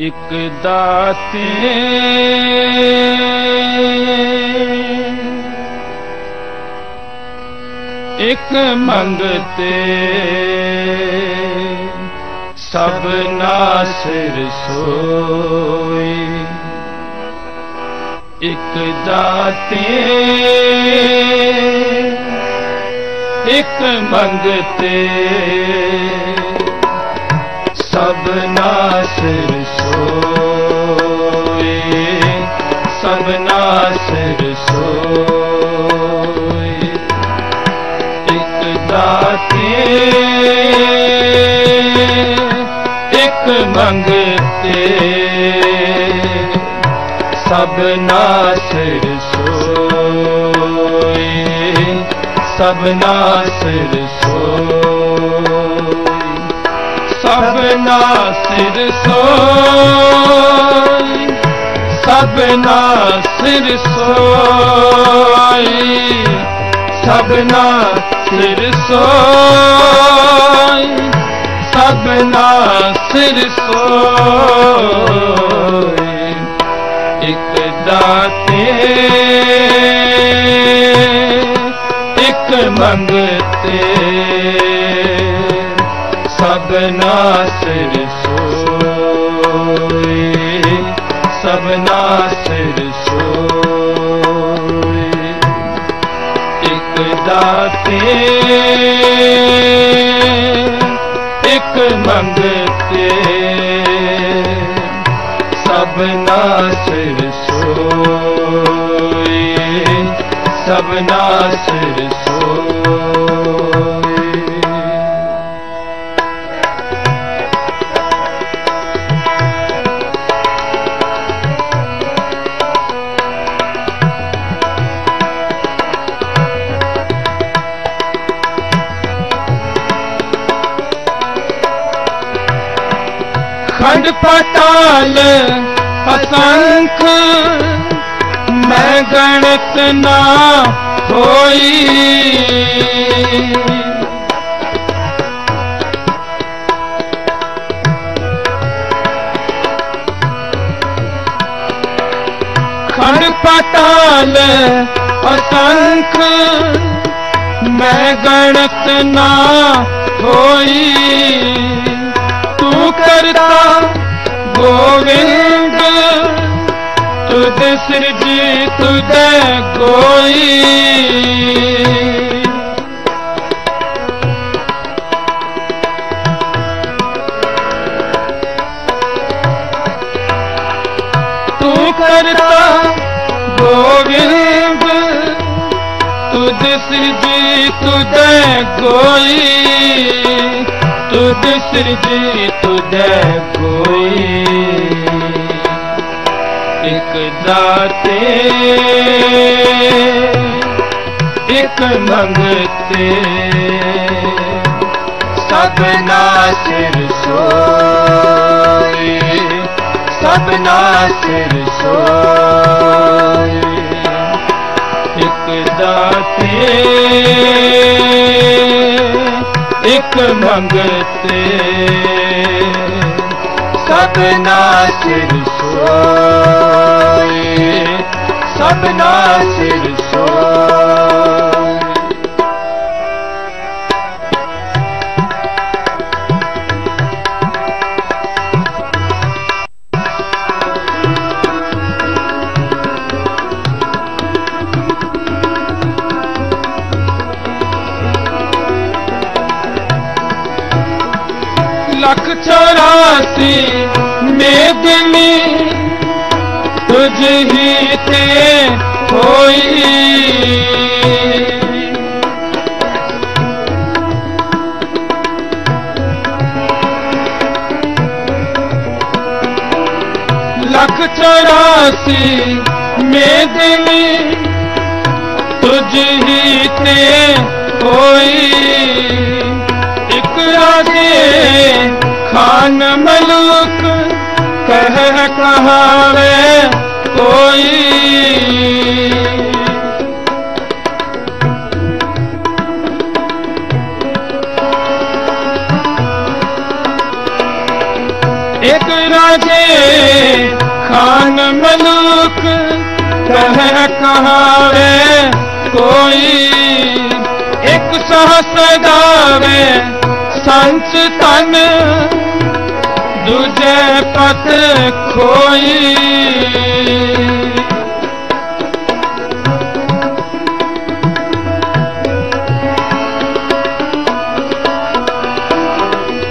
ਇੱਕ ਦਾਤੇ। ਇੱਕ ਮੰਗਤੇ। ਸਭ ਨਾਸਿਰ ਸੋਈ ਇੱਕ ਦਾਤੇ। ਇਕ ਮੰਗਤੇ। ਸਭ ਨਾਸਿਰ ਨਾਸਿਰ ਸੋਈ ਇਕ ਦਾਤੇ ਇਕ ਮੰਗਤੇ। ਸਭ ਨਾਸਿਰ ਸੋਈ ਸਭ ਨਾਸਿਰ ਸੋਈ ਸਭ ਨਾਸਿਰ ਸੋਈ ਸਭ ਨਾਸਿਰ ਸੋਈ ਸਭ ਸਿਰ ਸੋਈ ਸਭਨਾ ਸਿਰ ਸੋਈ ਇੱਕ ਦਾਤੇ ਇੱਕ ਮੰਗਤੇ ਸਭ ਨਾਸਿਰ ਦਾਤੇ ਇਕ ਮੰਗਤੇ ਸਭ ਨਾਸਿਰ ਸੋਈ ਸਭ ਨਾਸਿਰ ਸੋਈ ਖੰਡ ਪਟਾਲ ਅਸੰਖ। ਮੈਂ ਗਣਤ ਨਾ ਹੋਈ। ਖੰਡ ਪਟਾਲ ਅਸੰਖ। ਮੈਂ ਗਣਤ ਨਾ ਹੋਈ। ਕਰਤਾ, ਗੋਵਿੰਦ, ਤੁਧ ਸਿਰਜੀ ਤੁਧੈ ਕੋਈ। ਤੂੰ ਕਰਤਾ, ਗੋਵਿੰਦ, ਤੁਧ ਸਿਰਜੀ ਤੁਧੈ ਕੋਈ। ਤੁਧ ਸਿਰਜੀ ਤੁਧੈ ਕੋਈ ਇਕ ਦਾਤੇ ਇਕ ਮੰਗਤੇ। ਸਭ ਨਾਸਿਰ ਸੋਈ ਸਭ ਨਾਸਿਰ ਸੋਈ ਇਕ ਦਾਤੇ ਇਕ ਮੰਗਤੇ। ਸਭ ਨਾਸਿਰ ਸੋਈ ਸਭ ਨਾਸਿਰ ਸੋਈ ਲੱਖ ਚੌਰਾਸੀ ਮੇਦਨੀ ਤੁਝ ਹੀ ਤੇ ਹੋਈ ਲੱਖ ਚੌਰਾਸੀ ਮੇਦਨੀ ਤੁਝ ਹੀ ਤੇ ਹੋਈ ਇਕ ਰਾਜੇ ਖਾਨ ਮਲੂਕ ਕਹਿ ਕਹਾਵੇ ਕੋਈ। ਇੱਕ ਰਾਜੇ ਖਾਨ ਮਲੂਕ ਕਹਿ ਕਹਾਵੇ ਕੋਈ। ਇੱਕ ਸਹਸ ਗਾਵੇ ਸੰਚ ਤਨ ਦੂਜੇ ਪਤ ਕੋਈ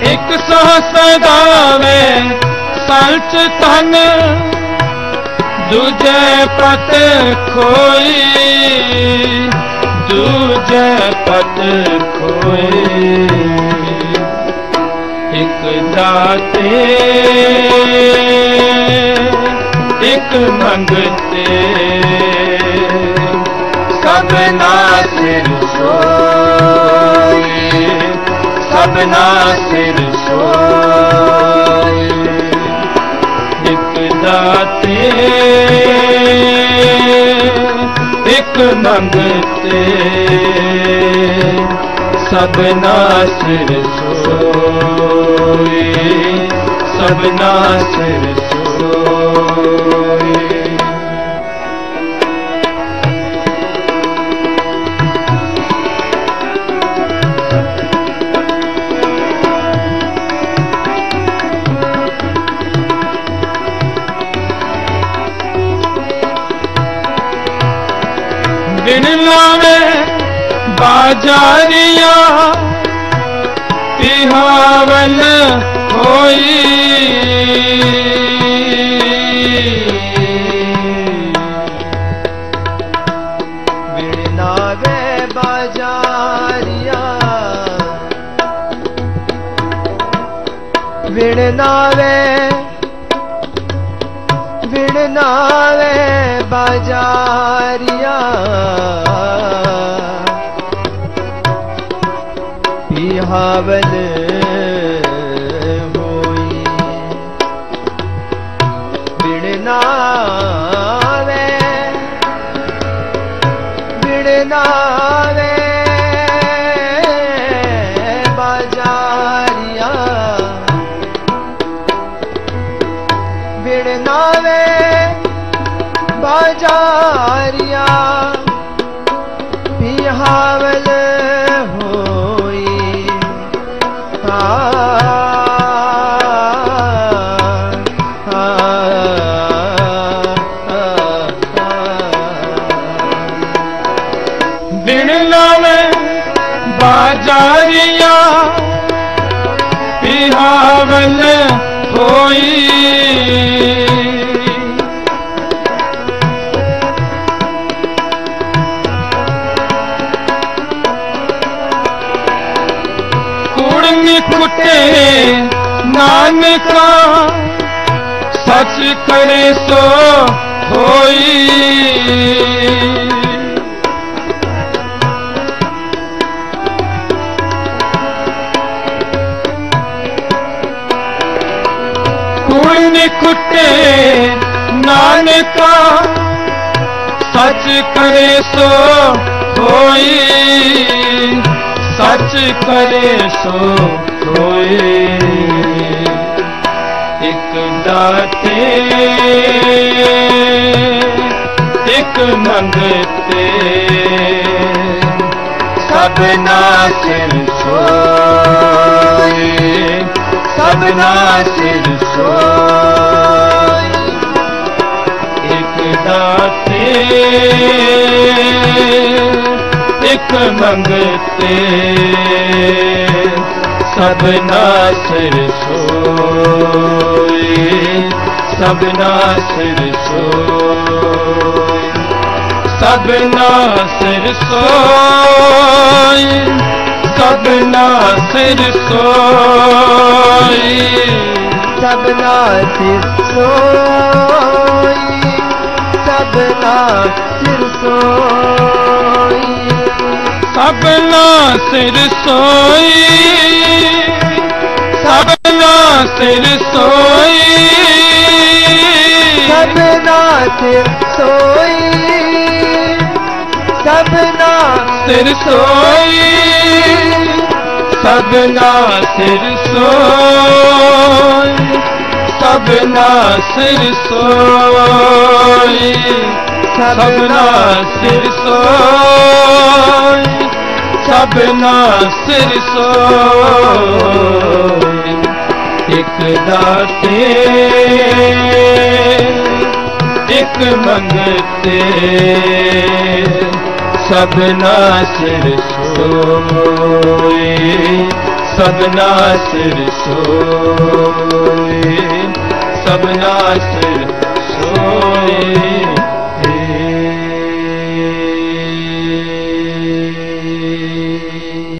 ਇੱਕ ਸਹਸ ਸਦਾਵੇ ਸੰਚ ਤਨ ਦੂਜੇ ਪਤ ਖੋਈ। ਦੂਜੇ ਪਤ ਖੋਈ। ਦਾਤੇ ਇੱਕ ਮੰਗਤੇ। ਸਭਨਾ ਸਿਰ ਸੋਈ ਸਭਨਾ ਸਿਰ ਸੋਈ ਇੱਕ ਦਾਤੇ ਇੱਕ ਮੰਗਤੇ। ਸਭ ਨਾਸ ਰਸੋਏ ਸਭ ਨਾਸ ਰਸੋਏ ਬਾਜਾਰੀਆਂ ਪਿਹਾਵਲ ਹੋਈ। ਬਿਨਾਵੇ ਬਾਜਾਰੀਆ। ਵਿਣਨਾਵੇ ਵਿਣਨਾਵੇ ਬਾਜਾਰੀਆ। ਸੁਹਾਵਨ ਹੋਈ। ਬਿੜਨਾ ਵੇ ਬਿੜਨਾ ਪਿਹਾਵਲ ਹੋਈ। ਕੁੜਮੀ ਕੁੱਟੇ ਨਾਨਕਾ ਸੱਚ ਕਰੇ ਸੋ ਹੋਈ। ਕਰੇ ਸੋ ਹੋਈ, ਸੱਚ ਕਰੇ ਸੋ ਹੋਈ। ਇੱਕ ਦਾਤੇ, ਇੱਕ ਮੰਗਤੇ। ਸਭਨਾ ਸਿਰ ਸੋਈ, ਸਭਨਾ ਸਿਰ ਇੱਕ ਮੰਗਤੇ ਸਭ ਨਾਸਰ ਸੋਏ, ਸਭ ਨਾਸਰ ਸੋਏ, ਸਭ ਨਾਸਰ ਸੋਏ, ਸਭ ਨਾਸਰ ਸੋਏ, ਸਭ ਨਾਸਰ ਸੋਏ। ਸਭਨਾ ਸਿਰ ਸੋਈ। ਸਭਨਾ ਸਿਰ ਸੋਈ। ਸਭਨਾ ਸਿਰ ਸੋਈ। ਸਭਨਾ ਸਿਰ ਸੋਈ। ਸਭਨਾ ਸਿਰ ਸੋਈ। ਸਭਨਾ ਸਿਰ ਸੋਈ। ਸਭਨਾ ਸਿਰ ਸੋਈ, ਸਭਨਾ ਸਿਰ ਸੋਈ, ਸਭਨਾ ਸਿਰ ਸੋਈ, ਇੱਕ ਦਾਤੇ, ਇੱਕ ਮੰਗਤੇ, ਸਭਨਾ ਸਿਰ ਸੋਏ ਸਭਨਾ ਸਿਰ ਕਬ ਨਾਸ ਸੋਏ।